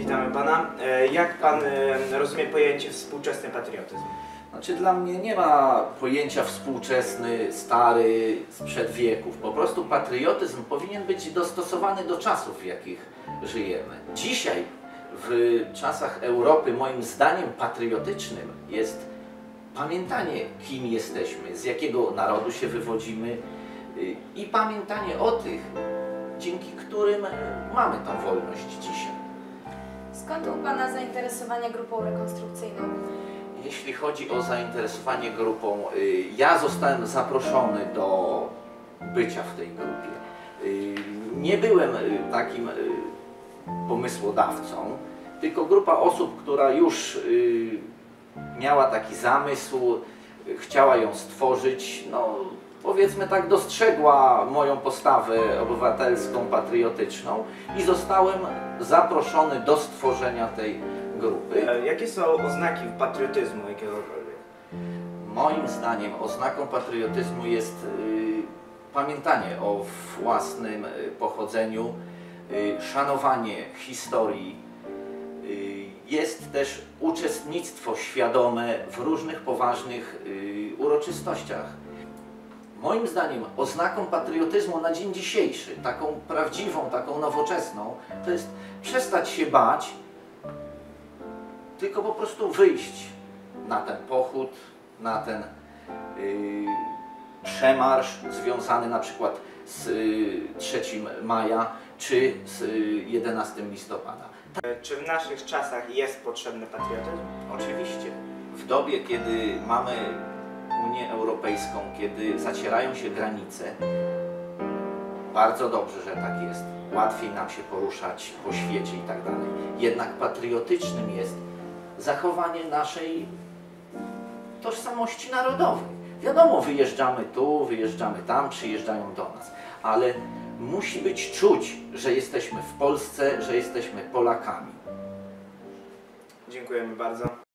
witamy Pana. E, Jak Pan e, rozumie pojęcie współczesny patriotyzm? Znaczy dla mnie nie ma pojęcia współczesny, stary, sprzed wieków. Po prostu patriotyzm powinien być dostosowany do czasów, w jakich żyjemy. Dzisiaj, w czasach Europy, moim zdaniem patriotycznym jest pamiętanie, kim jesteśmy, z jakiego narodu się wywodzimy y, i pamiętanie o tych, dzięki którym mamy tą wolność dzisiaj. Skąd u Pana zainteresowanie grupą rekonstrukcyjną? Jeśli chodzi o zainteresowanie grupą, y, ja zostałem zaproszony do bycia w tej grupie. Y, Nie byłem y, takim pomysłodawcą, tylko grupa osób, która już miała taki zamysł, chciała ją stworzyć, no powiedzmy tak, dostrzegła moją postawę obywatelską, patriotyczną i zostałem zaproszony do stworzenia tej grupy. E, Jakie są oznaki patriotyzmu jakiegokolwiek? Moim zdaniem oznaką patriotyzmu jest y, pamiętanie o własnym y, pochodzeniu, y, szanowanie historii. Y, jest też uczestnictwo świadome w różnych poważnych y, uroczystościach. Moim zdaniem oznaką patriotyzmu na dzień dzisiejszy, taką prawdziwą, taką nowoczesną, to jest przestać się bać, tylko po prostu wyjść na ten pochód, na ten y, przemarsz związany na przykład z y, 3 maja czy z y, 11 listopada. Czy w naszych czasach jest potrzebny patriotyzm? Oczywiście w dobie, kiedy mamy Unię Europejską, kiedy zacierają się granice, bardzo dobrze, że tak jest. Łatwiej nam się poruszać po świecie i tak dalej. Jednak patriotycznym jest zachowanie naszej tożsamości narodowej. Wiadomo, wyjeżdżamy tu, wyjeżdżamy tam, przyjeżdżają do nas, ale musi być czuć, że jesteśmy w Polsce, że jesteśmy Polakami. Dziękujemy bardzo.